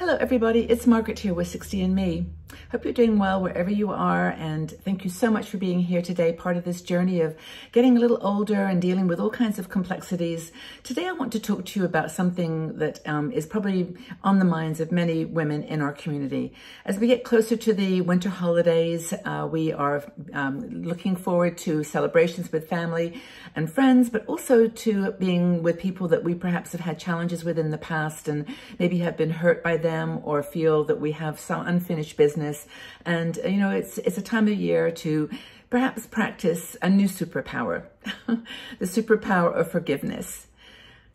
Hello everybody, it's Margaret here with 60andMe. Hope you're doing well wherever you are and thank you so much for being here today, part of this journey of getting a little older and dealing with all kinds of complexities. Today I want to talk to you about something that um, is probably on the minds of many women in our community. As we get closer to the winter holidays, uh, we are um, looking forward to celebrations with family and friends, but also to being with people that we perhaps have had challenges with in the past and maybe have been hurt by them or feel that we have some unfinished business. And, you know, it's, it's a time of year to perhaps practice a new superpower, the superpower of forgiveness.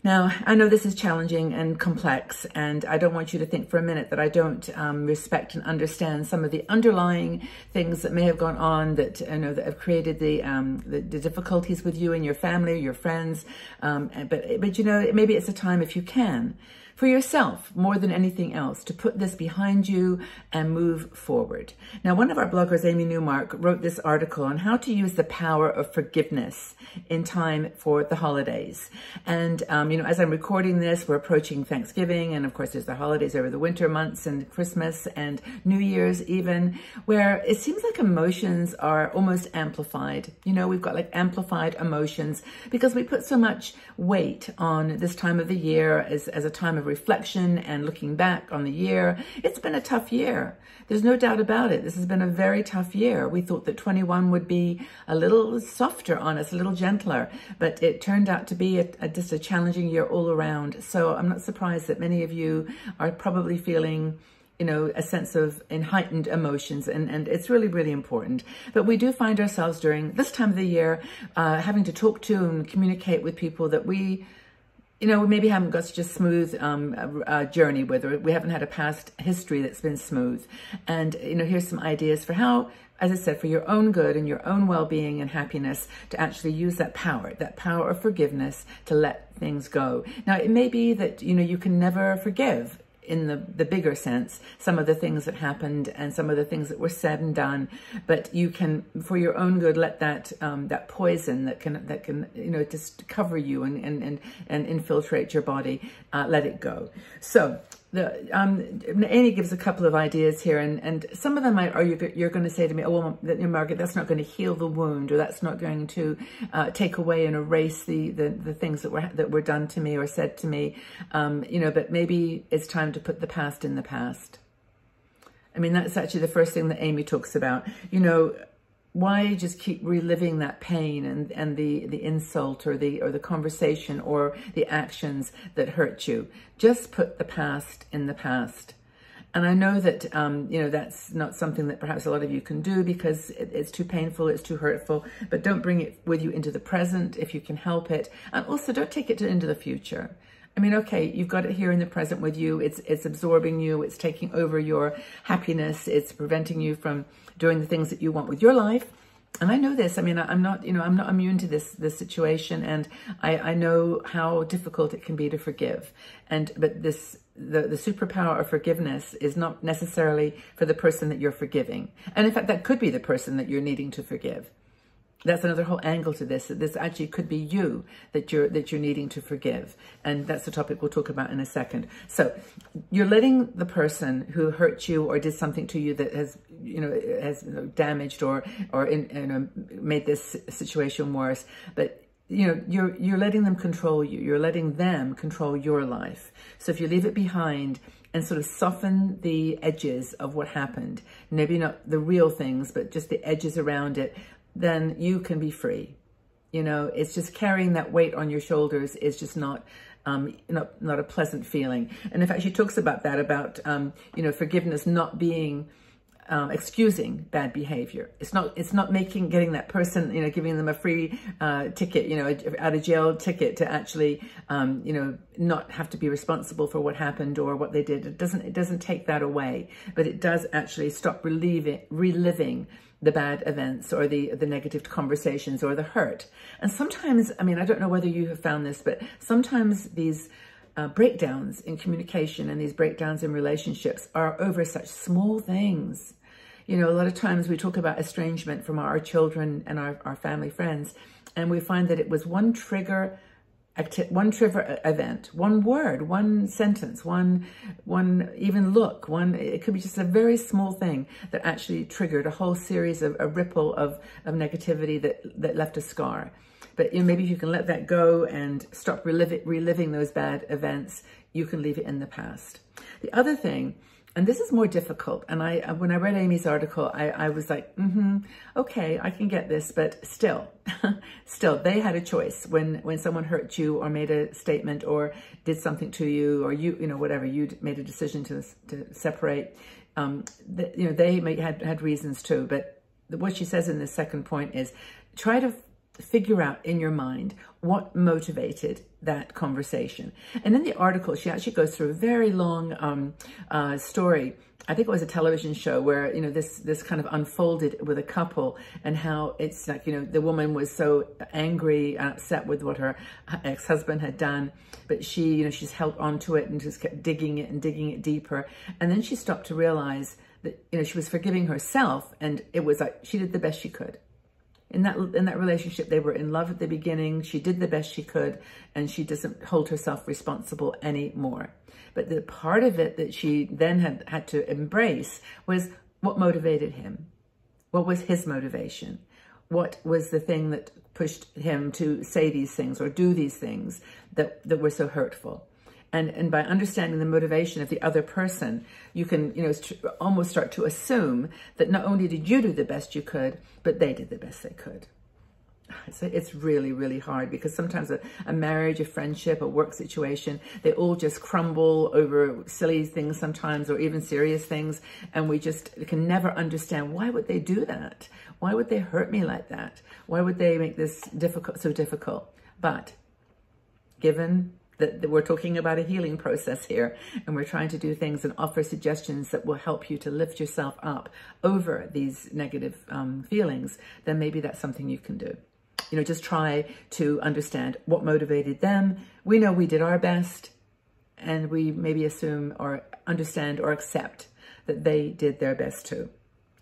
Now, I know this is challenging and complex, and I don't want you to think for a minute that I don't um, respect and understand some of the underlying things that may have gone on that you know that have created the um, the, the, difficulties with you and your family, your friends. Um, but but you know, maybe it's a time if you can for yourself more than anything else to put this behind you and move forward. Now, one of our bloggers, Amy Newmark, wrote this article on how to use the power of forgiveness in time for the holidays. And, um, you know, as I'm recording this, we're approaching Thanksgiving. And of course, there's the holidays over the winter months and Christmas and New Year's even, where it seems like emotions are almost amplified. You know, we've got like amplified emotions because we put so much weight on this time of the year as, as a time of reflection and looking back on the year, it's been a tough year. There's no doubt about it. This has been a very tough year. We thought that 21 would be a little softer on us, a little gentler, but it turned out to be a, a, just a challenging year all around. So I'm not surprised that many of you are probably feeling you know, a sense of in heightened emotions, and, and it's really, really important. But we do find ourselves during this time of the year uh, having to talk to and communicate with people that we you know, we maybe haven't got such a smooth um, uh, journey with, or we haven't had a past history that's been smooth. And, you know, here's some ideas for how, as I said, for your own good and your own well-being and happiness to actually use that power, that power of forgiveness to let things go. Now, it may be that, you know, you can never forgive in the, the bigger sense, some of the things that happened and some of the things that were said and done, but you can, for your own good, let that um, that poison that can that can you know just cover you and and and, and infiltrate your body, uh, let it go. So the, um, Annie gives a couple of ideas here, and, and some of them are you, you're going to say to me, oh, well, Margaret, that's not going to heal the wound, or that's not going to uh, take away and erase the, the, the things that were that were done to me or said to me, um, you know, but maybe it's time to put the past in the past. I mean, that's actually the first thing that Amy talks about. You know, why just keep reliving that pain and, and the, the insult or the or the conversation or the actions that hurt you? Just put the past in the past. And I know that, um, you know, that's not something that perhaps a lot of you can do because it, it's too painful, it's too hurtful, but don't bring it with you into the present if you can help it. And also don't take it to, into the future. I mean, okay, you've got it here in the present with you. It's it's absorbing you. It's taking over your happiness. It's preventing you from doing the things that you want with your life. And I know this. I mean, I'm not, you know, I'm not immune to this this situation, and I, I know how difficult it can be to forgive. And but this the, the superpower of forgiveness is not necessarily for the person that you're forgiving. And in fact, that could be the person that you're needing to forgive that's another whole angle to this. That this actually could be you that you're that you're needing to forgive, and that's the topic we'll talk about in a second. So, you're letting the person who hurt you or did something to you that has you know has damaged or or in, you know made this situation worse, but you know you're you're letting them control you. You're letting them control your life. So if you leave it behind and sort of soften the edges of what happened. Maybe not the real things, but just the edges around it then you can be free. You know, it's just carrying that weight on your shoulders is just not um, not, not a pleasant feeling. And in fact, she talks about that, about, um, you know, forgiveness not being, um, excusing bad behavior. It's not, it's not making, getting that person, you know, giving them a free uh, ticket, you know, out of jail ticket to actually, um, you know, not have to be responsible for what happened or what they did. It doesn't, it doesn't take that away, but it does actually stop relieving, reliving the bad events or the, the negative conversations or the hurt. And sometimes, I mean, I don't know whether you have found this, but sometimes these uh, breakdowns in communication and these breakdowns in relationships are over such small things. You know, a lot of times we talk about estrangement from our children and our, our family friends, and we find that it was one trigger one trigger event, one word, one sentence, one, one even look, one, it could be just a very small thing that actually triggered a whole series of a ripple of, of negativity that, that left a scar. But you know, maybe if you can let that go and stop reliving, reliving those bad events, you can leave it in the past. The other thing and this is more difficult. And I, when I read Amy's article, I, I was like, mm-hmm, okay, I can get this, but still, still, they had a choice when, when someone hurt you or made a statement or did something to you or you, you know, whatever, you made a decision to, to separate. Um, the, you know, they may, had, had reasons too, but what she says in the second point is try to figure out in your mind what motivated that conversation. And in the article, she actually goes through a very long um, uh, story. I think it was a television show where, you know, this, this kind of unfolded with a couple and how it's like, you know, the woman was so angry and upset with what her ex-husband had done, but she, you know, she's held onto it and just kept digging it and digging it deeper. And then she stopped to realize that, you know, she was forgiving herself and it was like, she did the best she could in that in that relationship they were in love at the beginning. She did the best she could and she doesn't hold herself responsible anymore. But the part of it that she then had had to embrace was what motivated him. What was his motivation? What was the thing that pushed him to say these things or do these things that that were so hurtful and, and by understanding the motivation of the other person, you can, you know, almost start to assume that not only did you do the best you could, but they did the best they could. So it's really, really hard because sometimes a, a, marriage, a friendship, a work situation, they all just crumble over silly things sometimes or even serious things. And we just can never understand why would they do that? Why would they hurt me like that? Why would they make this difficult, so difficult? But given that, we're talking about a healing process here and we're trying to do things and offer suggestions that will help you to lift yourself up over these negative um, feelings, then maybe that's something you can do. You know, just try to understand what motivated them. We know we did our best and we maybe assume or understand or accept that they did their best too.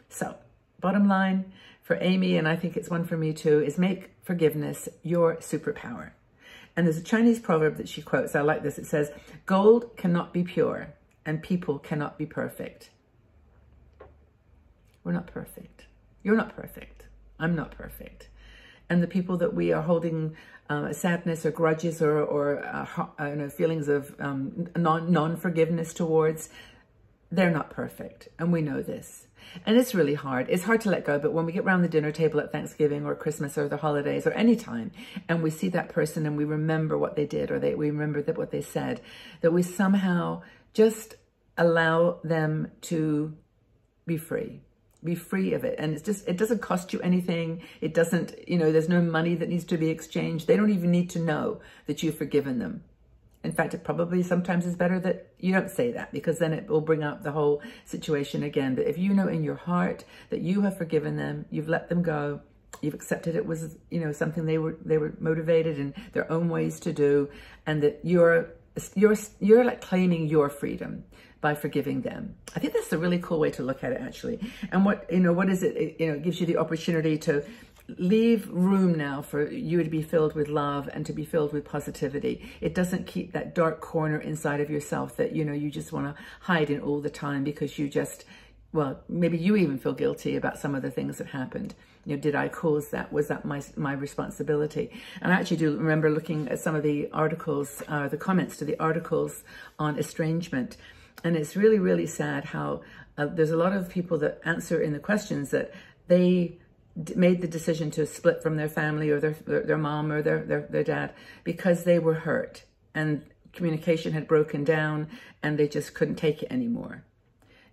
So bottom line for Amy, and I think it's one for me too, is make forgiveness your superpower. And there's a Chinese proverb that she quotes. I like this. It says, gold cannot be pure and people cannot be perfect. We're not perfect. You're not perfect. I'm not perfect. And the people that we are holding uh, sadness or grudges or, or uh, uh, you know, feelings of um, non, non-forgiveness towards, they're not perfect. And we know this. And it's really hard. It's hard to let go, but when we get around the dinner table at Thanksgiving or Christmas or the holidays or any time, and we see that person and we remember what they did or they, we remember that what they said, that we somehow just allow them to be free be free of it. And it's just it doesn't cost you anything. It doesn't you know there's no money that needs to be exchanged. They don't even need to know that you've forgiven them in fact, it probably sometimes is better that you don't say that because then it will bring up the whole situation again. But if you know in your heart that you have forgiven them, you've let them go, you've accepted it was, you know, something they were they were motivated in their own ways to do, and that you're you're you're like claiming your freedom by forgiving them. I think that's a really cool way to look at it actually. And what, you know, what is it? it you know, gives you the opportunity to leave room now for you to be filled with love and to be filled with positivity. It doesn't keep that dark corner inside of yourself that, you know, you just want to hide in all the time because you just, well, maybe you even feel guilty about some of the things that happened. You know, did I cause that? Was that my, my responsibility? And I actually do remember looking at some of the articles, uh, the comments to the articles on estrangement. And it's really, really sad how uh, there's a lot of people that answer in the questions that they made the decision to split from their family or their their, mom or their, their, their dad because they were hurt and communication had broken down and they just couldn't take it anymore.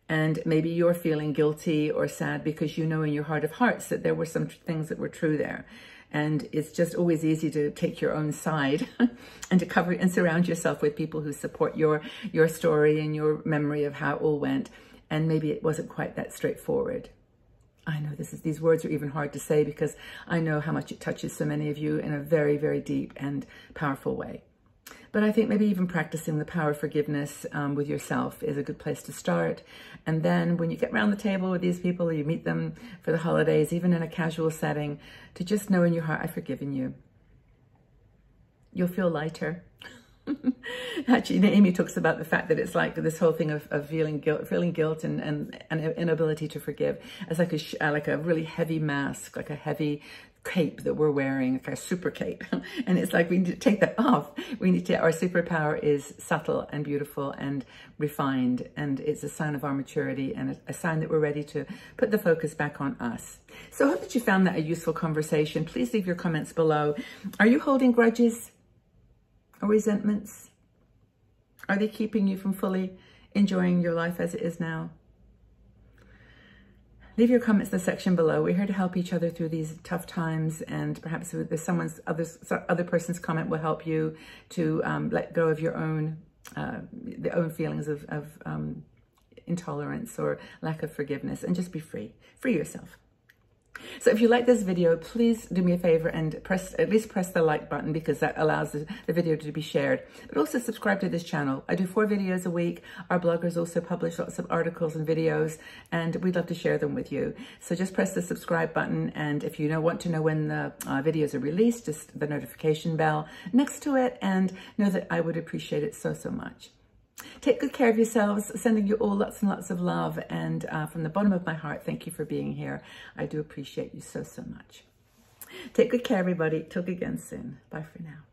And maybe you're feeling guilty or sad because you know in your heart of hearts that there were some things that were true there. And it's just always easy to take your own side and to cover and surround yourself with people who support your, your story and your memory of how it all went. And maybe it wasn't quite that straightforward. I know this is these words are even hard to say because I know how much it touches so many of you in a very, very deep and powerful way. But I think maybe even practicing the power of forgiveness um, with yourself is a good place to start. And then when you get around the table with these people, you meet them for the holidays, even in a casual setting, to just know in your heart, I've forgiven you. you'll feel lighter. Actually, Amy talks about the fact that it's like this whole thing of, of feeling guilt, feeling guilt and, and, and inability to forgive. It's like a, uh, like a really heavy mask, like a heavy cape that we're wearing, like a super cape. and it's like we need to take that off. We need to, our superpower is subtle and beautiful and refined. And it's a sign of our maturity and a, a sign that we're ready to put the focus back on us. So I hope that you found that a useful conversation. Please leave your comments below. Are you holding grudges or resentments? Are they keeping you from fully enjoying your life as it is now? Leave your comments in the section below. We're here to help each other through these tough times and perhaps there's someone's other, other person's comment will help you to um, let go of your own, uh, the own feelings of, of um, intolerance or lack of forgiveness and just be free. Free yourself. So if you like this video, please do me a favor and press at least press the like button because that allows the, the, video to be shared. But also subscribe to this channel. I do four videos a week. Our bloggers also publish lots of articles and videos and we'd love to share them with you. So just press the subscribe button and if you know, want to know when the uh, videos are released, just the notification bell next to it and know that I would appreciate it so, so much. Take good care of yourselves, sending you all lots and lots of love. And uh, from the bottom of my heart, thank you for being here. I do appreciate you so, so much. Take good care, everybody. Talk again soon. Bye for now.